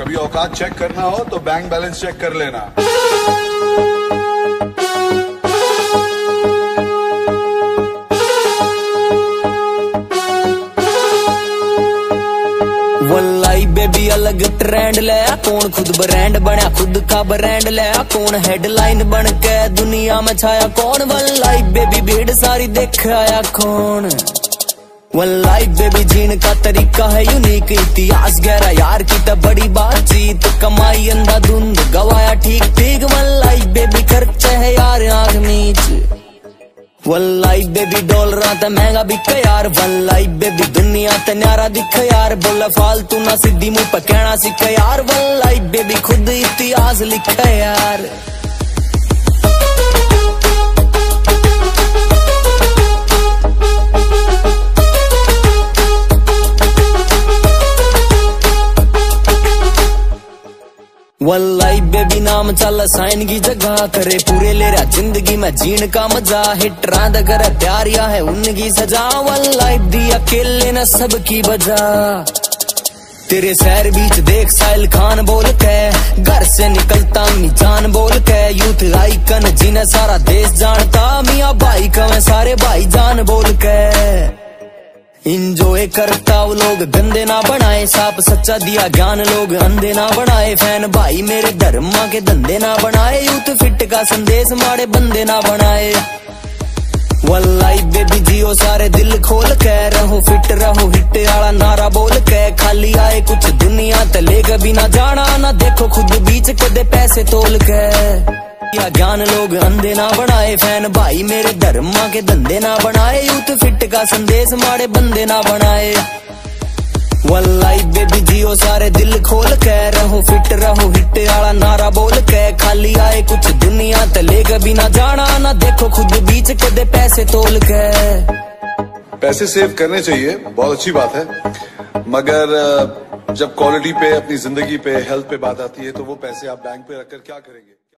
कभी औकात चेक करना हो तो बैंक बैलेंस चेक कर लेना। बेबी अलग ट्रेंड ले कौन खुद ब्रांड बनया खुद का ब्रांड ले कौन हेडलाइन बन के दुनिया में छाया कौन? वल्लाई बेबी भीड़ सारी देख आया कौन? वल्लाई बेबी जीन का तरीका है यूनिक इतिहास, गहरा यार की तो बड़ी बातचीत, कमाई अंधा धुंध गवाया ठीक ठीक वल्लाई बेबी खर्चा है यार, आग नीच। वन लाइफ बेबी डॉलर ते महँगा बिक यार वन लाइफ बेबी दुनिया ते न्यारा दिख यार, बोला फालतू ना सीधी मुँह पे कहना सीख यार वल्लाई बेबी खुद इतिहास लिख यार। वल्लाई बेबी नाम चल, साइन की जगह करे पूरे ले रहा ज़िंदगी में जीन का मज़ा हिट रात कर है, उनकी सजा। वल्लाई दी अकेले न सबकी बजा तेरे शहर बीच देख, साहिल खान बोल के, घर से निकलता मी जान बोल के। यूथ आइकन जिन्हें सारा देश जानता। इंजॉय करता वो लोग, गंदे ना बनाए साप सच्चा दिया ज्ञान लोग, अंधे ना बनाए, फ़ैन भाई मेरे धर्म के धंधे ना बनाए, यूथ फिट का संदेश मारे बंदे ना बनाए। वल्लाई बेबी जियो, सारे दिल खोल के रहो फिट रहो हिट आला नारा बोल के, खाली आए कुछ दुनिया तले कभी ना जाना, ना देखो खुद बीच कदे पैसे तोल के। या ज्ञान लोग अंधे ना बनाए। फ़ैन भाई मेरे धर्म के धंधे ना बनाए। यूथ फिट का संदेश मारे बंदे ना बनाए। बेबी जियो, सारे दिल खोल के रहो। फिट रहो, हिट आला नारा बोल के। खाली आए कुछ दुनिया तले कभी ना जाना ना। देखो खुद बीच कदे पैसे तोल के। पैसे सेव करने चाहिए, बहुत अच्छी बात है। मगर जब क्वालिटी पे, अपनी ज़िंदगी पे हेल्थ पे बात आती है तो वो पैसे आप बैंक पे रखकर क्या करेंगे?